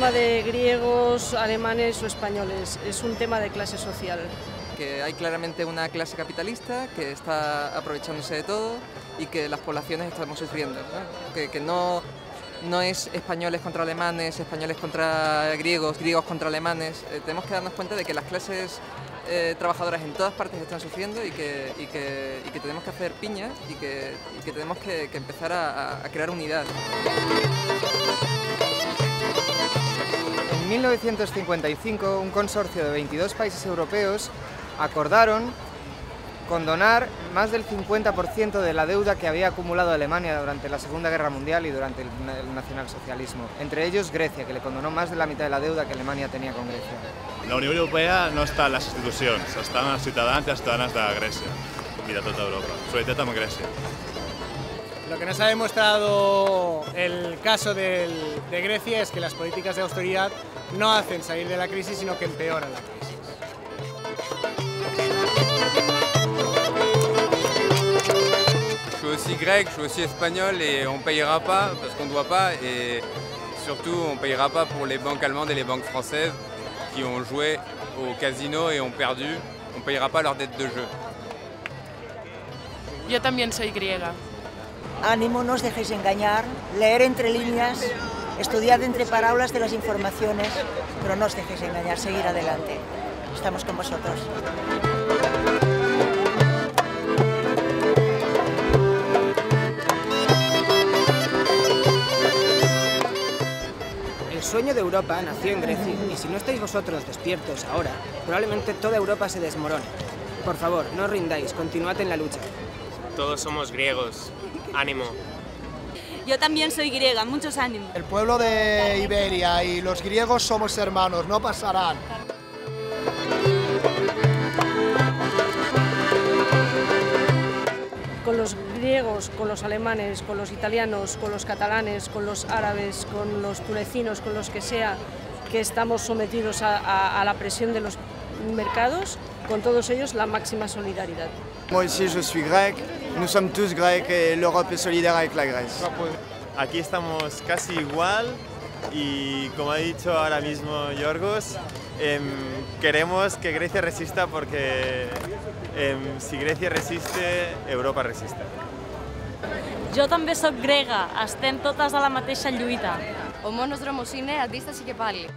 somos alemanes o españoles, es un tema de clase social. Que hay claramente una clase capitalista que está aprovechándose de todo y que las poblaciones estamos sufriendo. ¿no? Que, que no, no es españoles contra alemanes, españoles contra griegos, griegos contra alemanes. Eh, tenemos que darnos cuenta de que las clases eh, trabajadoras en todas partes están sufriendo y que, tenemos que hacer piña y que, tenemos que, que empezar a, a crear unidad. En 1955, un consorcio de 22 países europeos acordaron condonar más del 50% de la deuda que había acumulado Alemania durante la Segunda Guerra Mundial y durante el, nacionalsocialismo. Entre ellos Grecia, que le condonó más de la mitad de la deuda que Alemania tenia con Grecia. La Unió Europea no està en les institucions, està en els ciutadans i les ciutadanes de Grècia i de tota Europa, sobretot amb Grècia. Lo que nos ha demostrado el caso del, de Grecia es que las políticas de austeridad no hacen salir de la crisis, sino que empeoran la crisis. Aussi grec, je suis aussi espagnol et on ne payera pas parce qu'on ne doit pas et surtout on ne payera pas pour les banques allemandes et les banques françaises qui ont joué au casino et ont perdu. On ne payera pas leur dette de jeu. Yo también soy griega. Ánimo, no os dejéis engañar, leer entre líneas, estudiar entre parábolas de las informaciones, pero no os dejéis engañar, seguir adelante. Estamos con vosotros. Sueño de Europa nació en Grecia y si no estáis vosotros despiertos ahora, probablemente toda Europa se desmorone. Por favor, no os rindáis, continuad en la lucha. Todos somos griegos. Ánimo. Yo también soy griega, muchos ánimos. El pueblo de Iberia y los griegos somos hermanos, no pasarán. Con los griegos, con los alemanes, con los italianos, con los catalanes, con los árabes, con los tunecinos, con los que sea, que estamos sometidos a, a, a la presión de los mercados, con todos ellos la máxima solidaridad. Moi aussi je suis grec, nous sommes tous grecs et l'Europe est solidaire avec la Grèce. Aquí estamos casi igual y como ha dicho ahora mismo Yorgos, eh, queremos que Grecia resista porque eh, si Grecia resiste, Europa resiste. Jo també sóc grega, estem totes a la mateixa lluita. Ο μόνος δρόμος είναι αντίσταση και πάλι.